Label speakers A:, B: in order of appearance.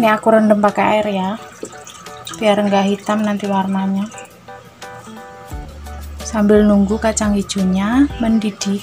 A: ini aku rendam pakai air ya. Biar enggak hitam nanti warnanya. Sambil nunggu kacang hijaunya mendidih